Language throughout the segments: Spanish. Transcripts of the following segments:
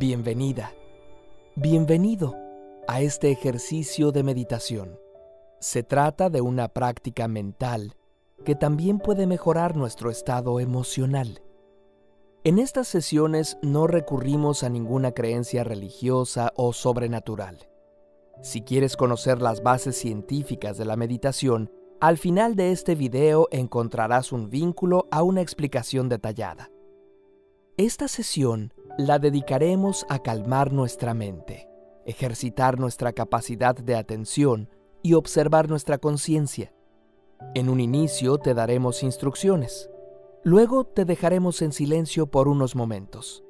Bienvenida, bienvenido a este ejercicio de meditación. Se trata de una práctica mental que también puede mejorar nuestro estado emocional. En estas sesiones no recurrimos a ninguna creencia religiosa o sobrenatural. Si quieres conocer las bases científicas de la meditación, al final de este video encontrarás un vínculo a una explicación detallada. Esta sesión la dedicaremos a calmar nuestra mente, ejercitar nuestra capacidad de atención y observar nuestra conciencia. En un inicio te daremos instrucciones. Luego te dejaremos en silencio por unos momentos.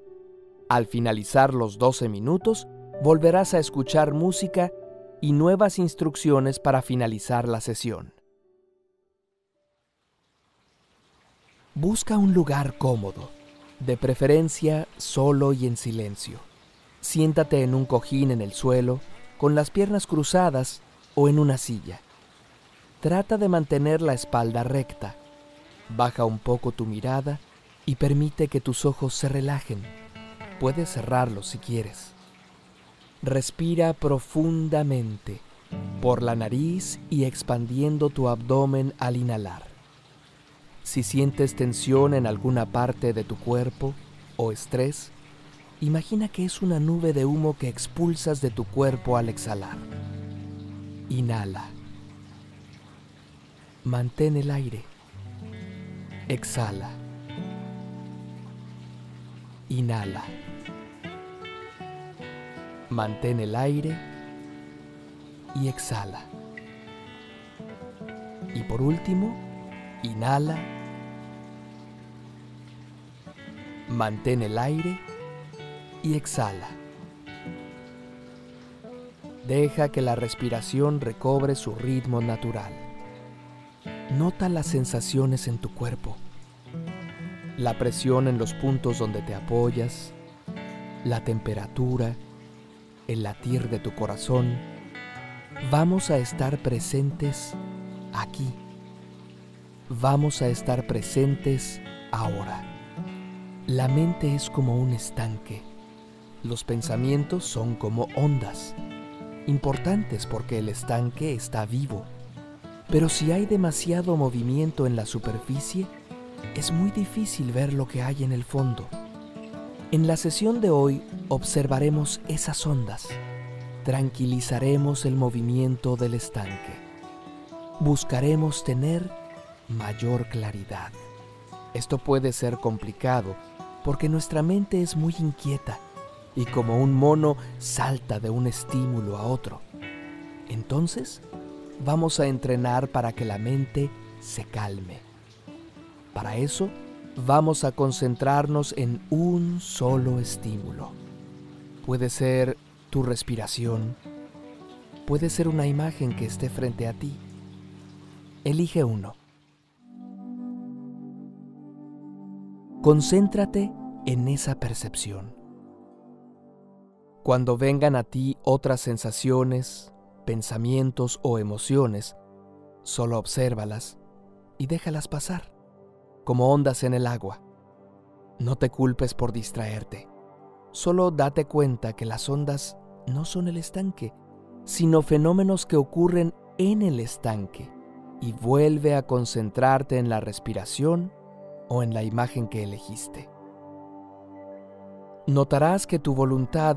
Al finalizar los 12 minutos, volverás a escuchar música y nuevas instrucciones para finalizar la sesión. Busca un lugar cómodo, de preferencia solo y en silencio. Siéntate en un cojín en el suelo, con las piernas cruzadas o en una silla. Trata de mantener la espalda recta. Baja un poco tu mirada y permite que tus ojos se relajen. Puedes cerrarlos si quieres. Respira profundamente por la nariz y expandiendo tu abdomen al inhalar. Si sientes tensión en alguna parte de tu cuerpo o estrés, imagina que es una nube de humo que expulsas de tu cuerpo al exhalar. Inhala. Mantén el aire. Exhala. Inhala. Mantén el aire y exhala. Y por último, inhala. Mantén el aire y exhala. Deja que la respiración recobre su ritmo natural. Nota las sensaciones en tu cuerpo, la presión en los puntos donde te apoyas, la temperatura, el latir de tu corazón, vamos a estar presentes aquí. Vamos a estar presentes ahora. La mente es como un estanque. Los pensamientos son como ondas, importantes porque el estanque está vivo. Pero si hay demasiado movimiento en la superficie, es muy difícil ver lo que hay en el fondo. En la sesión de hoy observaremos esas ondas, tranquilizaremos el movimiento del estanque, buscaremos tener mayor claridad. Esto puede ser complicado porque nuestra mente es muy inquieta y como un mono salta de un estímulo a otro. Entonces, vamos a entrenar para que la mente se calme. Para eso, vamos a concentrarnos en un solo estímulo. Puede ser tu respiración, puede ser una imagen que esté frente a ti. Elige uno. Concéntrate en esa percepción. Cuando vengan a ti otras sensaciones, pensamientos o emociones, solo obsérvalas y déjalas pasar como ondas en el agua. No te culpes por distraerte. Solo date cuenta que las ondas no son el estanque, sino fenómenos que ocurren en el estanque y vuelve a concentrarte en la respiración o en la imagen que elegiste. Notarás que tu voluntad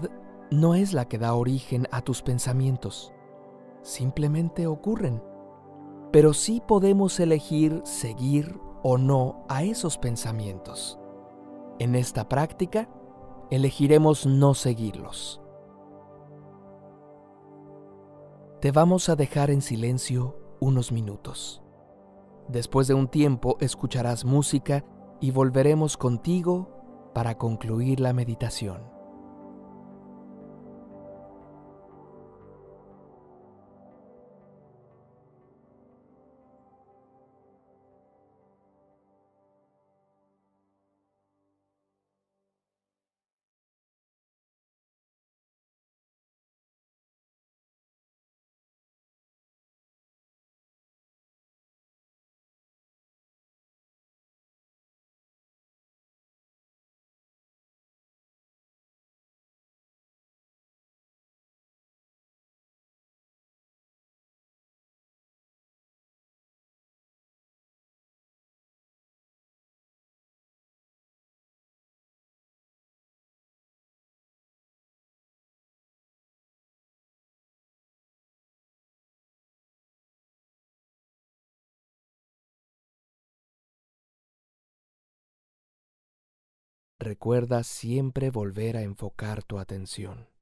no es la que da origen a tus pensamientos, simplemente ocurren, pero sí podemos elegir seguir o no a esos pensamientos. En esta práctica, elegiremos no seguirlos. Te vamos a dejar en silencio unos minutos. Después de un tiempo escucharás música y volveremos contigo para concluir la meditación. Recuerda siempre volver a enfocar tu atención.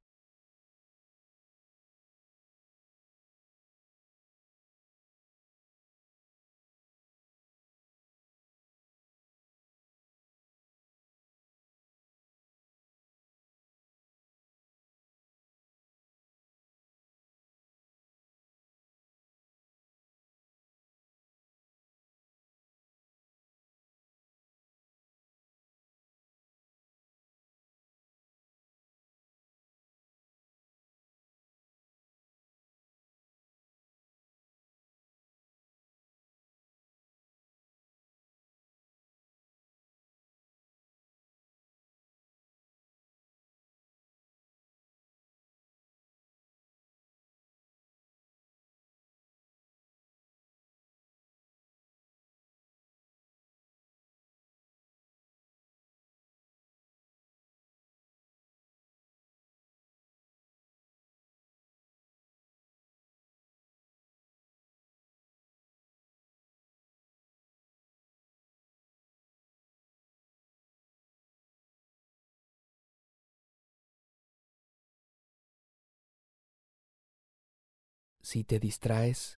Si te distraes,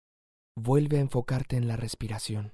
vuelve a enfocarte en la respiración.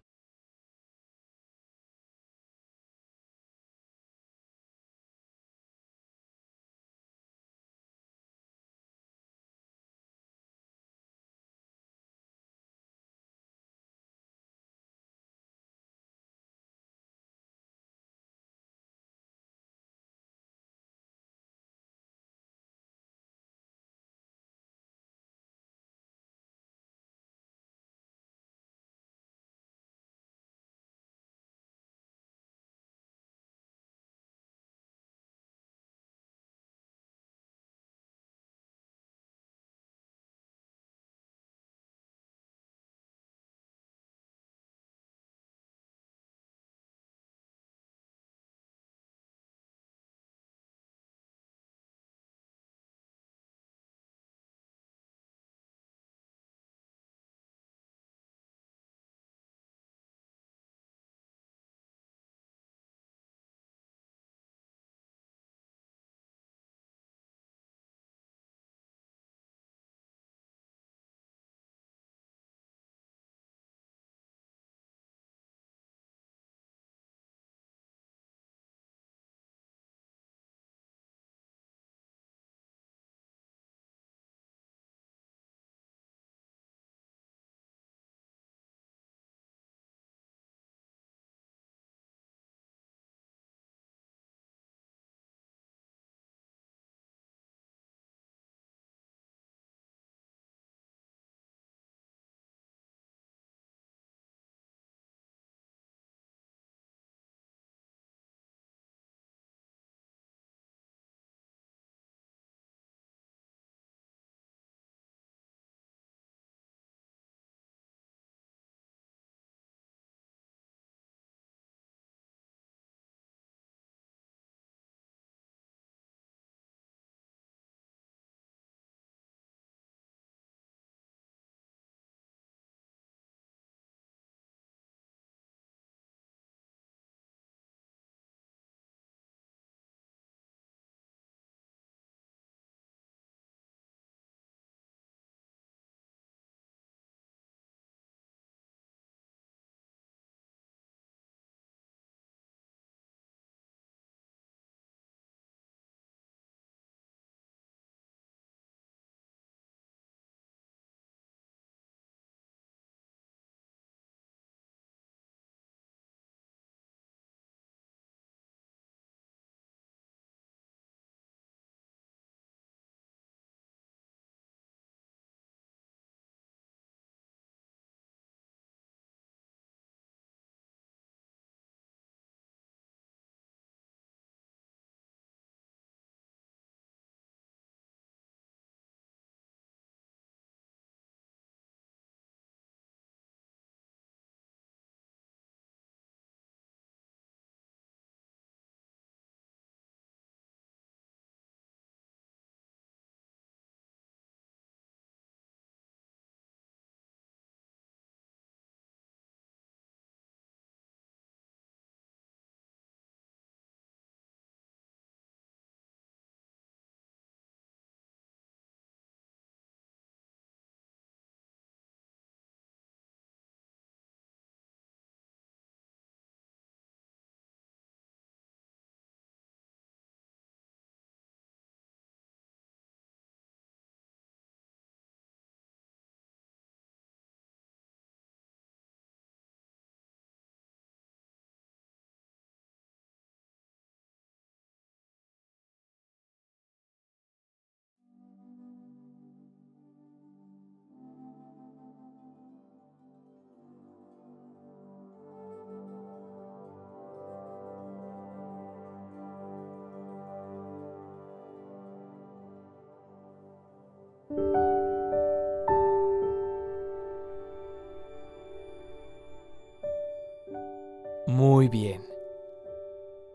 Bien.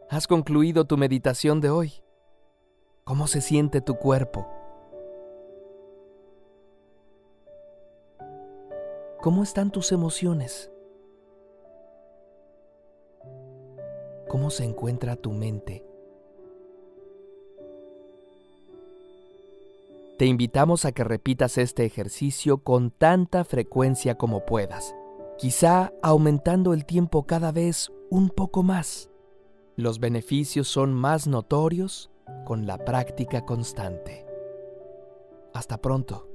Has concluido tu meditación de hoy. ¿Cómo se siente tu cuerpo? ¿Cómo están tus emociones? ¿Cómo se encuentra tu mente? Te invitamos a que repitas este ejercicio con tanta frecuencia como puedas, quizá aumentando el tiempo cada vez un poco más. Los beneficios son más notorios con la práctica constante. Hasta pronto.